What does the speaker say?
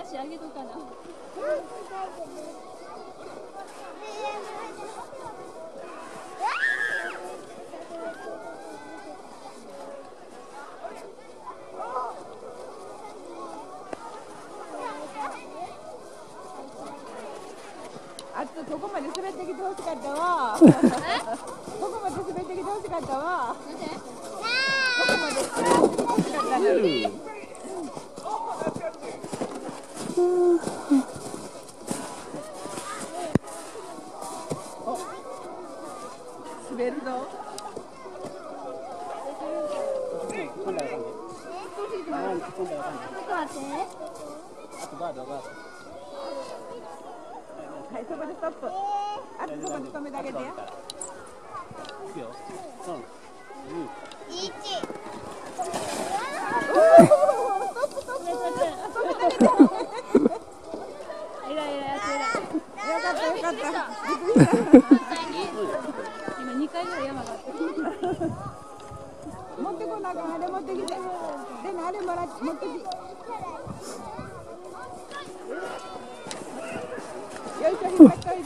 足上げとかな。あとここまで滑ってきてほしかったわ。ここまで滑ってきてほしかったわ。ここまで滑ってきてほしかった滑るぞ。ちょっと待って。はい、そこでストップ。あとそこで止めてあげてや。えらいえらいやってえらい。よかったよかった。びっくりした。今二回ぐらい山があって。持ってこなあかんあれ持ってきて。でもあれもらって持ってき。よいしょ引っ張っといて。